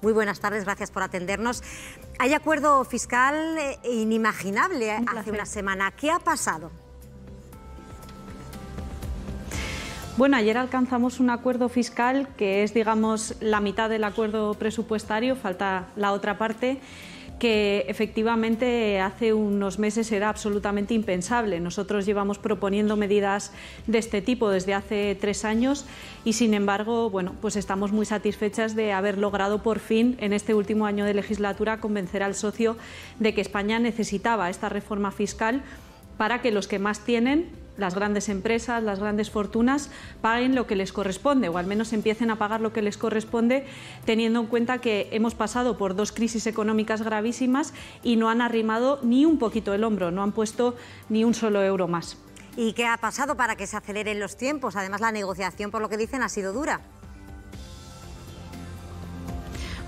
Muy buenas tardes, gracias por atendernos. Hay acuerdo fiscal eh, inimaginable hace una semana. ¿Qué ha pasado? Bueno, ayer alcanzamos un acuerdo fiscal que es, digamos, la mitad del acuerdo presupuestario, falta la otra parte que efectivamente hace unos meses era absolutamente impensable. Nosotros llevamos proponiendo medidas de este tipo desde hace tres años y, sin embargo, bueno, pues estamos muy satisfechas de haber logrado por fin, en este último año de legislatura, convencer al socio de que España necesitaba esta reforma fiscal para que los que más tienen las grandes empresas, las grandes fortunas, paguen lo que les corresponde o al menos empiecen a pagar lo que les corresponde, teniendo en cuenta que hemos pasado por dos crisis económicas gravísimas y no han arrimado ni un poquito el hombro, no han puesto ni un solo euro más. ¿Y qué ha pasado para que se aceleren los tiempos? Además, la negociación, por lo que dicen, ha sido dura.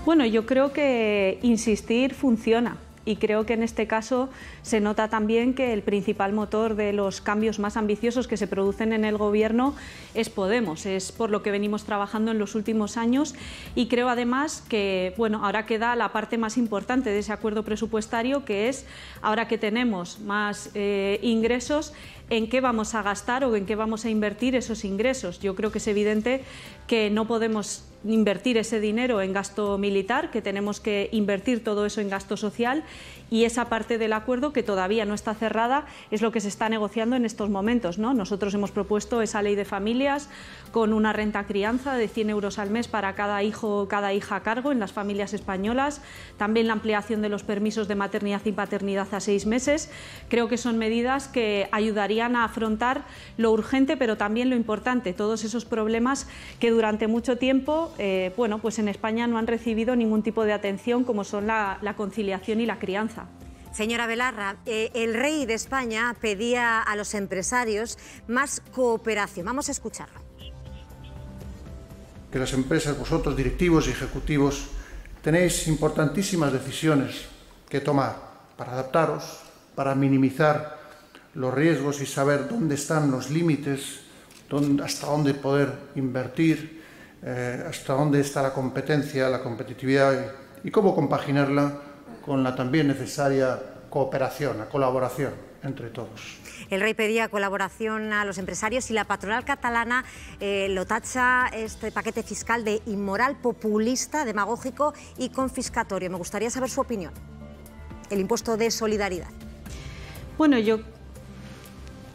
Bueno, yo creo que insistir funciona y creo que en este caso se nota también que el principal motor de los cambios más ambiciosos que se producen en el Gobierno es Podemos, es por lo que venimos trabajando en los últimos años y creo además que bueno, ahora queda la parte más importante de ese acuerdo presupuestario que es ahora que tenemos más eh, ingresos en qué vamos a gastar o en qué vamos a invertir esos ingresos. Yo creo que es evidente que no podemos invertir ese dinero en gasto militar, que tenemos que invertir todo eso en gasto social y esa parte del acuerdo que todavía no está cerrada es lo que se está negociando en estos momentos. ¿no? Nosotros hemos propuesto esa ley de familias con una renta crianza de 100 euros al mes para cada hijo o cada hija a cargo en las familias españolas, también la ampliación de los permisos de maternidad y paternidad a seis meses. Creo que son medidas que ayudarían a afrontar lo urgente, pero también lo importante, todos esos problemas que durante mucho tiempo, eh, bueno, pues en España no han recibido ningún tipo de atención, como son la conciliación y la crianza. Señora Belarra, eh, el rey de España pedía a los empresarios más cooperación. Vamos a escucharlo. Que las empresas, vosotros, directivos y ejecutivos, tenéis importantísimas decisiones que tomar para adaptaros, para minimizar los riesgos y saber dónde están los límites, hasta dónde poder invertir, eh, hasta dónde está la competencia, la competitividad y cómo compaginarla con la también necesaria cooperación, la colaboración entre todos. El rey pedía colaboración a los empresarios y la patronal catalana eh, lo tacha este paquete fiscal de inmoral, populista, demagógico y confiscatorio. Me gustaría saber su opinión. El impuesto de solidaridad. Bueno, yo,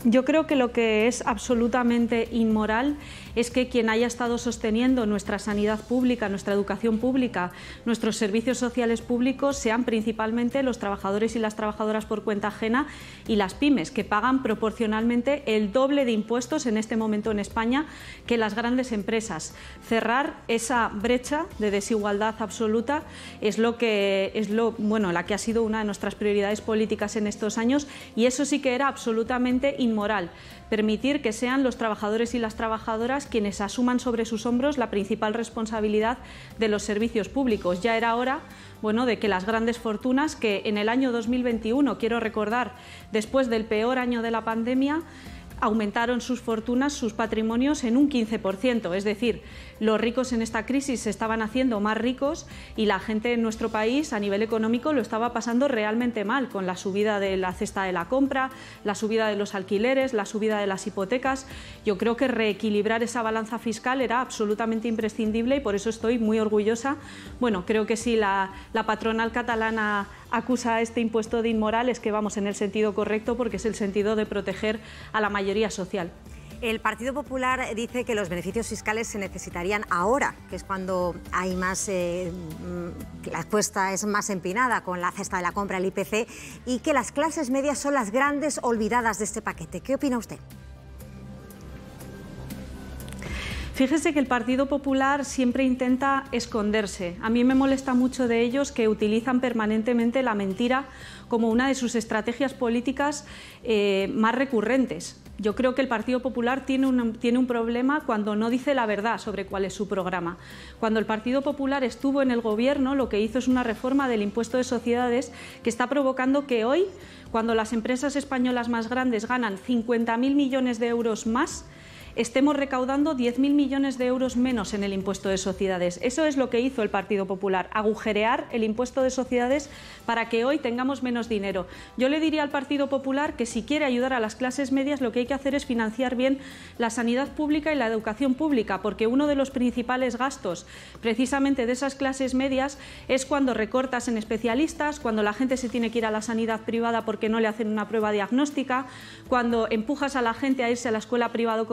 yo creo que lo que es absolutamente inmoral es que quien haya estado sosteniendo nuestra sanidad pública, nuestra educación pública, nuestros servicios sociales públicos sean principalmente los trabajadores y las trabajadoras por cuenta ajena y las pymes, que pagan proporcionalmente el doble de impuestos en este momento en España que las grandes empresas. Cerrar esa brecha de desigualdad absoluta es lo que es lo bueno, la que ha sido una de nuestras prioridades políticas en estos años y eso sí que era absolutamente inmoral permitir que sean los trabajadores y las trabajadoras quienes asuman sobre sus hombros la principal responsabilidad de los servicios públicos. Ya era hora bueno, de que las grandes fortunas que en el año 2021, quiero recordar, después del peor año de la pandemia, aumentaron sus fortunas, sus patrimonios en un 15%. Es decir, los ricos en esta crisis se estaban haciendo más ricos y la gente en nuestro país a nivel económico lo estaba pasando realmente mal con la subida de la cesta de la compra, la subida de los alquileres, la subida de las hipotecas. Yo creo que reequilibrar esa balanza fiscal era absolutamente imprescindible y por eso estoy muy orgullosa. Bueno, creo que si la, patronal catalana acusa este impuesto de inmoral es que vamos en el sentido correcto porque es el sentido de proteger a la mayoría social. El Partido Popular dice que los beneficios fiscales se necesitarían ahora, que es cuando hay más, eh, mm, la cuesta es más empinada con la cesta de la compra, el IPC, y que las clases medias son las grandes olvidadas de este paquete. ¿Qué opina usted? Fíjese que el Partido Popular siempre intenta esconderse. A mí me molesta mucho de ellos que utilizan permanentemente la mentira como una de sus estrategias políticas eh, más recurrentes. Yo creo que el Partido Popular tiene un, tiene un problema cuando no dice la verdad sobre cuál es su programa. Cuando el Partido Popular estuvo en el Gobierno, lo que hizo es una reforma del impuesto de sociedades que está provocando que hoy, cuando las empresas españolas más grandes ganan 50.000 millones de euros más, estemos recaudando 10.000 millones de euros menos en el impuesto de sociedades. Eso es lo que hizo el Partido Popular, agujerear el impuesto de sociedades para que hoy tengamos menos dinero. Yo le diría al Partido Popular que si quiere ayudar a las clases medias, lo que hay que hacer es financiar bien la sanidad pública y la educación pública, porque uno de los principales gastos precisamente de esas clases medias es cuando recortas en especialistas, cuando la gente se tiene que ir a la sanidad privada porque no le hacen una prueba diagnóstica, cuando empujas a la gente a irse a la escuela privada o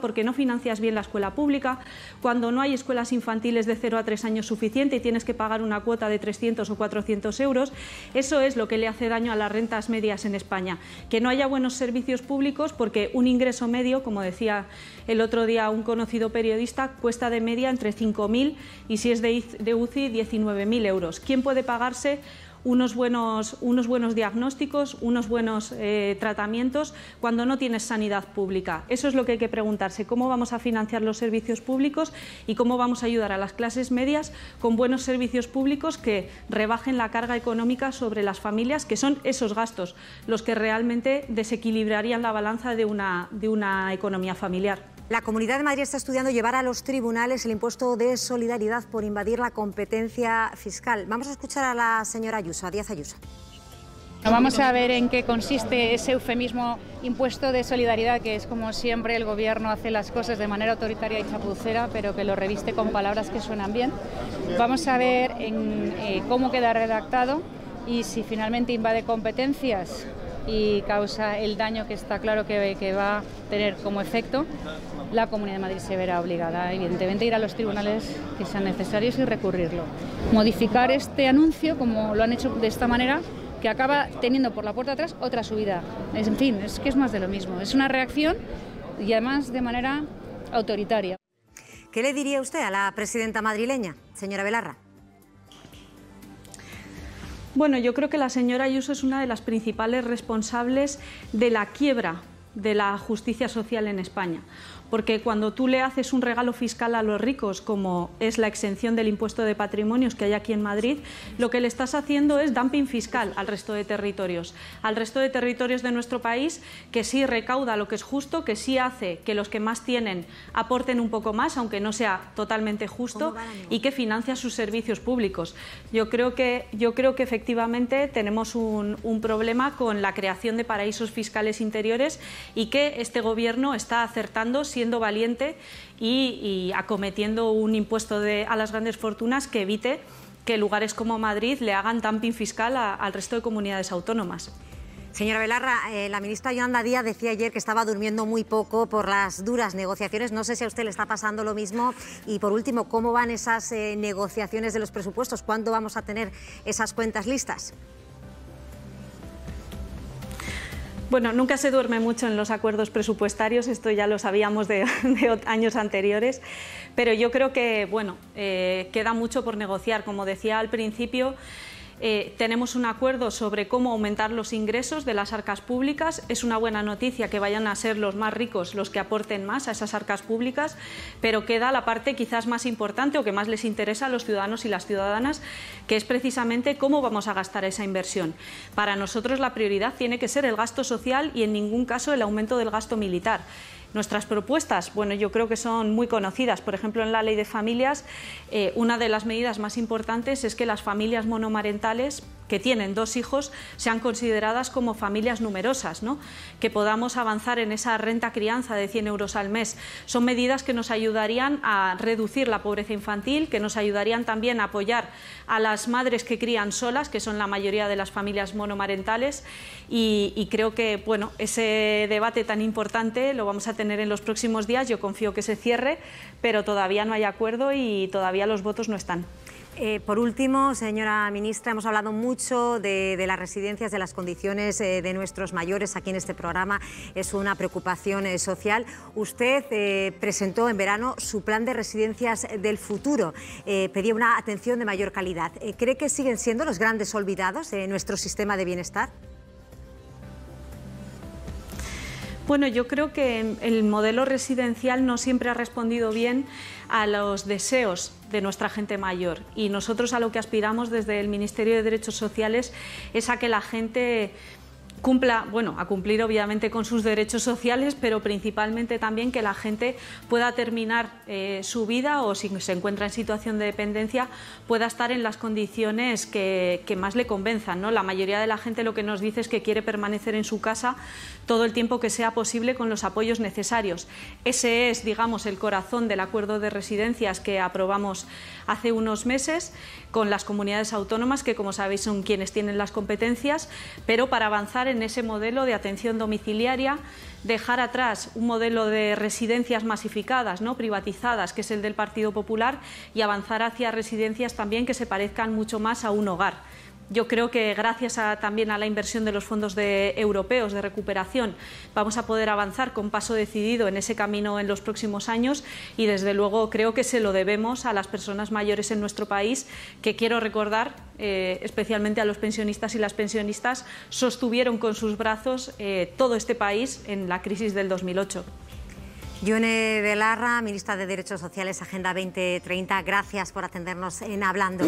porque no financias bien la escuela pública, cuando no hay escuelas infantiles de 0 a 3 años suficiente y tienes que pagar una cuota de 300 o 400 euros, eso es lo que le hace daño a las rentas medias en España. Que no haya buenos servicios públicos porque un ingreso medio, como decía el otro día un conocido periodista, cuesta de media entre 5.000 y si es de UCI 19.000 euros. ¿Quién puede pagarse unos buenos, unos buenos diagnósticos, unos buenos eh, tratamientos cuando no tienes sanidad pública. Eso es lo que hay que preguntarse, cómo vamos a financiar los servicios públicos y cómo vamos a ayudar a las clases medias con buenos servicios públicos que rebajen la carga económica sobre las familias, que son esos gastos los que realmente desequilibrarían la balanza de una, de una economía familiar. La Comunidad de Madrid está estudiando llevar a los tribunales el impuesto de solidaridad por invadir la competencia fiscal. Vamos a escuchar a la señora Ayuso, Díaz Ayuso. Vamos a ver en qué consiste ese eufemismo impuesto de solidaridad, que es como siempre el gobierno hace las cosas de manera autoritaria y chapucera, pero que lo reviste con palabras que suenan bien. Vamos a ver en, eh, cómo queda redactado y si finalmente invade competencias y causa el daño que está claro que, va a tener como efecto, la Comunidad de Madrid se verá obligada, evidentemente, a ir a los tribunales que sean necesarios y recurrirlo. Modificar este anuncio, como lo han hecho de esta manera, que acaba teniendo por la puerta atrás otra subida. En fin, es que es más de lo mismo. Es una reacción y además de manera autoritaria. ¿Qué le diría usted a la presidenta madrileña, señora Belarra? Bueno, yo creo que la señora Ayuso es una de las principales responsables de la quiebra de la justicia social en España porque cuando tú le haces un regalo fiscal a los ricos, como es la exención del impuesto de patrimonios que hay aquí en Madrid, lo que le estás haciendo es dumping fiscal al resto de territorios, al resto de territorios de nuestro país que sí recauda lo que es justo, que sí hace que los que más tienen aporten un poco más, aunque no sea totalmente justo, y que financia sus servicios públicos. Yo creo que, yo creo que efectivamente tenemos un, un problema con la creación de paraísos fiscales interiores y que este Gobierno está acertando siendo valiente y, acometiendo un impuesto a las grandes fortunas que evite que lugares como Madrid le hagan dumping fiscal al resto de comunidades autónomas. Señora Belarra, eh, la ministra Yolanda Díaz decía ayer que estaba durmiendo muy poco por las duras negociaciones. No sé si a usted le está pasando lo mismo. Y por último, ¿cómo van esas eh, negociaciones de los presupuestos? ¿Cuándo vamos a tener esas cuentas listas? Bueno, nunca se duerme mucho en los acuerdos presupuestarios, esto ya lo sabíamos de, años anteriores, pero yo creo que bueno, eh, queda mucho por negociar. Como decía al principio, eh, tenemos un acuerdo sobre cómo aumentar los ingresos de las arcas públicas. Es una buena noticia que vayan a ser los más ricos los que aporten más a esas arcas públicas, pero queda la parte quizás más importante o que más les interesa a los ciudadanos y las ciudadanas, que es precisamente cómo vamos a gastar esa inversión. Para nosotros la prioridad tiene que ser el gasto social y en ningún caso el aumento del gasto militar. Nuestras propuestas, bueno, yo creo que son muy conocidas. Por ejemplo, en la ley de familias, eh, una de las medidas más importantes es que las familias monomarentales que tienen dos hijos sean consideradas como familias numerosas, ¿no? que podamos avanzar en esa renta crianza de 100 euros al mes. Son medidas que nos ayudarían a reducir la pobreza infantil, que nos ayudarían también a apoyar a las madres que crían solas, que son la mayoría de las familias monomarentales, y, y creo que bueno, ese debate tan importante lo vamos a tener en los próximos días. Yo confío que se cierre, pero todavía no hay acuerdo y todavía los votos no están. Eh, por último, señora ministra, hemos hablado mucho de, las residencias, de las condiciones eh, de nuestros mayores aquí en este programa. Es una preocupación eh, social. Usted presentó en verano su plan de residencias del futuro. pedía una atención de mayor calidad. ¿Cree que siguen siendo los grandes olvidados de nuestro sistema de bienestar? Bueno, yo creo que el modelo residencial no siempre ha respondido bien a los deseos de nuestra gente mayor. Y nosotros a lo que aspiramos desde el Ministerio de Derechos Sociales es a que la gente cumpla, bueno, a cumplir obviamente con sus derechos sociales, pero principalmente también que la gente pueda terminar eh, su vida o si se encuentra en situación de dependencia pueda estar en las condiciones que, que, más le convenzan. ¿no? La mayoría de la gente lo que nos dice es que quiere permanecer en su casa todo el tiempo que sea posible con los apoyos necesarios. Ese es, digamos, el corazón del acuerdo de residencias que aprobamos hace unos meses con las comunidades autónomas, que como sabéis son quienes tienen las competencias, pero para avanzar en ese modelo de atención domiciliaria, dejar atrás un modelo de residencias masificadas, no privatizadas, que es el del Partido Popular, y avanzar hacia residencias también que se parezcan mucho más a un hogar. Yo creo que gracias también a la inversión de los fondos europeos de recuperación vamos a poder avanzar con paso decidido en ese camino en los próximos años y desde luego creo que se lo debemos a las personas mayores en nuestro país que quiero recordar, eh, especialmente a los pensionistas y las pensionistas, sostuvieron con sus brazos eh, todo este país en la crisis del 2008. Yone Belarra, ministra de Derechos Sociales, Agenda 2030, gracias por atendernos en Hablando.